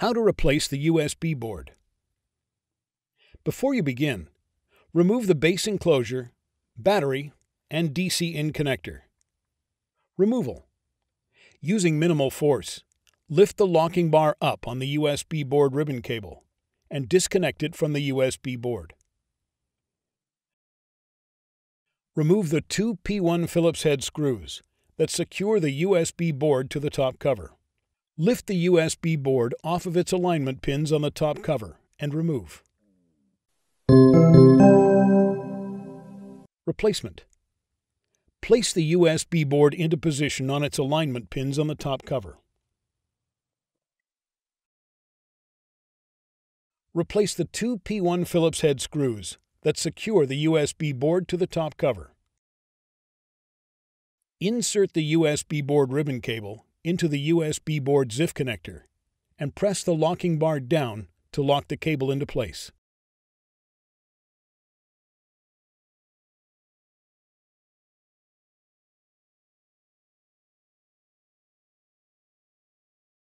How to replace the USB board. Before you begin, remove the base enclosure, battery, and DC in connector. Removal. Using minimal force, lift the locking bar up on the USB board ribbon cable and disconnect it from the USB board. Remove the two P1 Phillips head screws that secure the USB board to the top cover. Lift the USB board off of its alignment pins on the top cover and remove. Replacement. Place the USB board into position on its alignment pins on the top cover. Replace the two P1 Phillips head screws that secure the USB board to the top cover. Insert the USB board ribbon cable into the USB board ZIF connector and press the locking bar down to lock the cable into place.